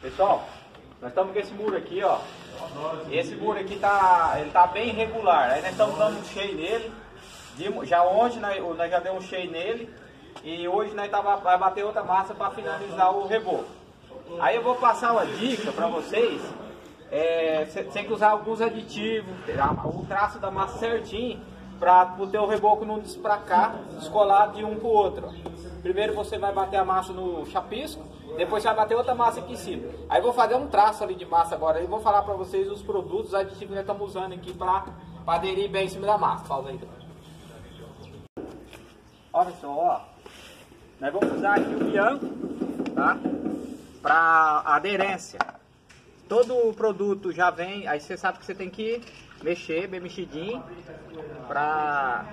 Pessoal, nós estamos com esse muro aqui, ó. Esse muro aqui tá, ele tá bem irregular. Aí nós estamos dando um cheio nele. Já ontem nós, nós já demos um cheio nele. E hoje nós tava, vai bater outra massa para finalizar o reboco. Aí eu vou passar uma dica para vocês. É, você tem que usar alguns aditivos, o traço da massa certinho para o teu reboco não despracar, descolar de um para o outro. Primeiro você vai bater a massa no chapisco, depois você vai bater outra massa aqui em cima. Aí vou fazer um traço ali de massa agora e vou falar para vocês os produtos, os aditivos que nós estamos usando aqui para aderir bem em cima da massa. Pausa aí. Olha só, ó. Nós vamos usar aqui o bianco, tá? Para aderência. Todo o produto já vem, aí você sabe que você tem que mexer bem mexidinho para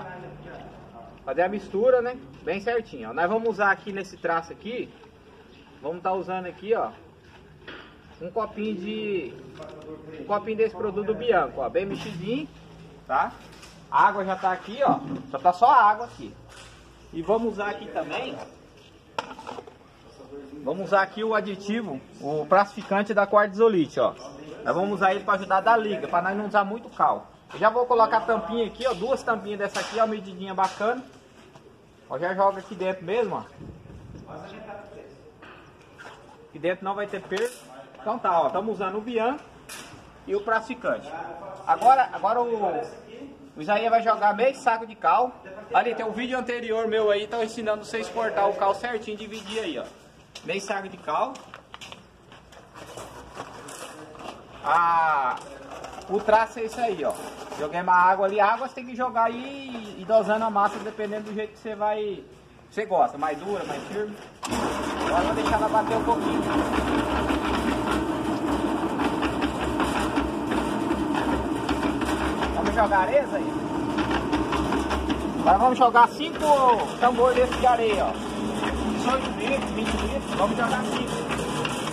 fazer a mistura, né? Bem certinho. Ó. Nós vamos usar aqui nesse traço aqui, vamos estar tá usando aqui, ó, um copinho de um copinho desse produto Bianco, ó, bem mexidinho, tá? A água já tá aqui, ó, só tá só a água aqui. E vamos usar aqui também, vamos usar aqui o aditivo, o plastificante da quartzolite, ó. Nós vamos usar ele para ajudar a dar liga, para nós não usar muito cal. Eu já vou colocar a tampinha aqui, ó, duas tampinhas dessa aqui, ó, medidinha bacana. Ó, já joga aqui dentro mesmo, ó. Aqui dentro não vai ter perda. Então tá, ó, estamos usando o Bian e o plastificante. Agora, agora o, o Isaías vai jogar meio saco de cal. Ali tem um vídeo anterior meu aí, tá ensinando vocês cortar o cal certinho, dividir aí, ó. Meio saco de cal. Ah, o traço é isso aí, ó. Joguei uma água ali. A água você tem que jogar aí e dosando a massa dependendo do jeito que você vai... Você gosta, mais dura, mais firme. Agora vou deixar ela bater um pouquinho. Vamos jogar areia aí? Agora vamos jogar 5 tambores desse de areia, ó. 18 litros, 20 litros, vamos jogar 5.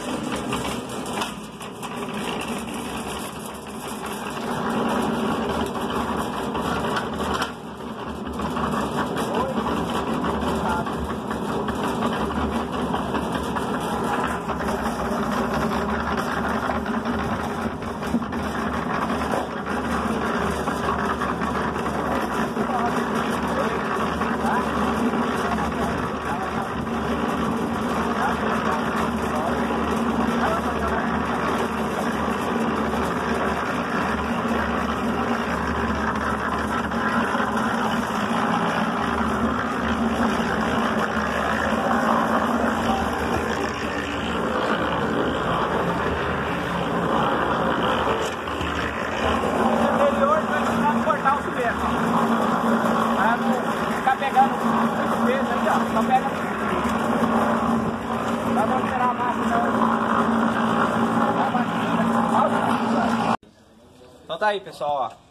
Então tá aí, pessoal, ó.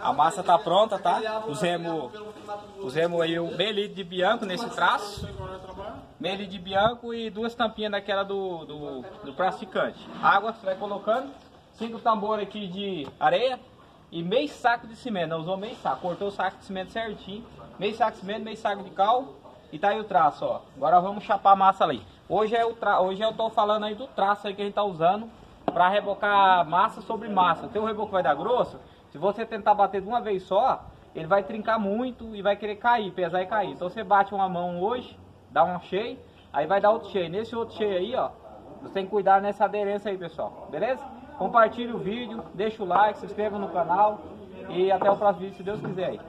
A massa tá pronta, tá? Usemos, usemos aí o meio litro de bianco nesse traço. Meio litro de bianco e duas tampinhas daquela do, do, do plastificante. Água, você vai colocando. Cinco tambores aqui de areia. E meio saco de cimento. Não usou meio saco. Cortou o saco de cimento certinho. Meio saco de cimento, meio saco de cal. E tá aí o traço, ó. Agora vamos chapar a massa ali. Hoje, é o tra... Hoje eu tô falando aí do traço aí que a gente tá usando para rebocar massa sobre massa. O teu reboco vai dar grosso, se você tentar bater de uma vez só, ele vai trincar muito e vai querer cair, pesar e cair. Então você bate uma mão hoje, dá um cheio, aí vai dar outro cheio. Nesse outro cheio aí, ó, você tem que cuidar nessa aderência aí, pessoal. Beleza? Compartilhe o vídeo, deixa o like, se inscreva no canal e até o próximo vídeo, se Deus quiser aí.